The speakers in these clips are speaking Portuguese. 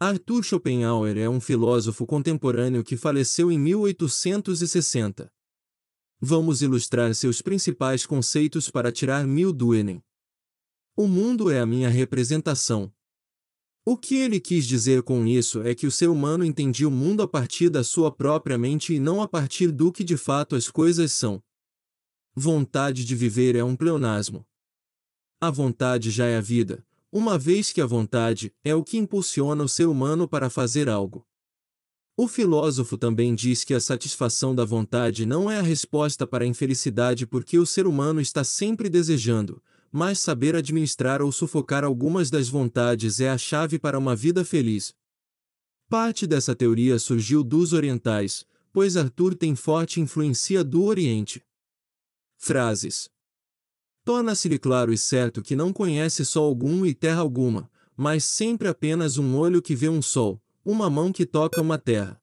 Arthur Schopenhauer é um filósofo contemporâneo que faleceu em 1860. Vamos ilustrar seus principais conceitos para tirar mil do Enem. O mundo é a minha representação. O que ele quis dizer com isso é que o ser humano entendia o mundo a partir da sua própria mente e não a partir do que de fato as coisas são. Vontade de viver é um pleonasmo. A vontade já é a vida, uma vez que a vontade é o que impulsiona o ser humano para fazer algo. O filósofo também diz que a satisfação da vontade não é a resposta para a infelicidade porque o ser humano está sempre desejando, mas saber administrar ou sufocar algumas das vontades é a chave para uma vida feliz. Parte dessa teoria surgiu dos orientais, pois Arthur tem forte influência do Oriente. Frases Torna-se-lhe claro e certo que não conhece sol algum e terra alguma, mas sempre apenas um olho que vê um sol, uma mão que toca uma terra.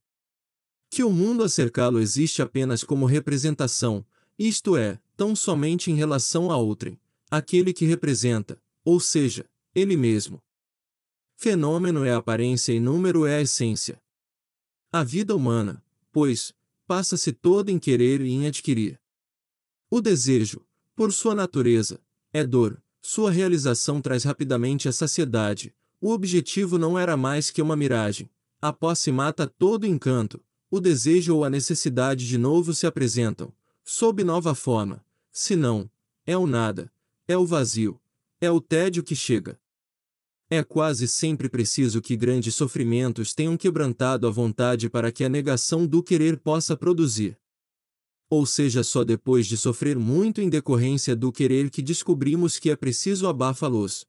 Que o mundo a cercá-lo existe apenas como representação, isto é, tão somente em relação a outrem aquele que representa, ou seja, ele mesmo. Fenômeno é a aparência e número é a essência. A vida humana, pois, passa-se toda em querer e em adquirir. O desejo, por sua natureza, é dor, sua realização traz rapidamente a saciedade, o objetivo não era mais que uma miragem, a posse mata todo encanto, o desejo ou a necessidade de novo se apresentam, sob nova forma, se não, é o nada, é o vazio. É o tédio que chega. É quase sempre preciso que grandes sofrimentos tenham quebrantado a vontade para que a negação do querer possa produzir. Ou seja, só depois de sofrer muito em decorrência do querer que descobrimos que é preciso abafa-los.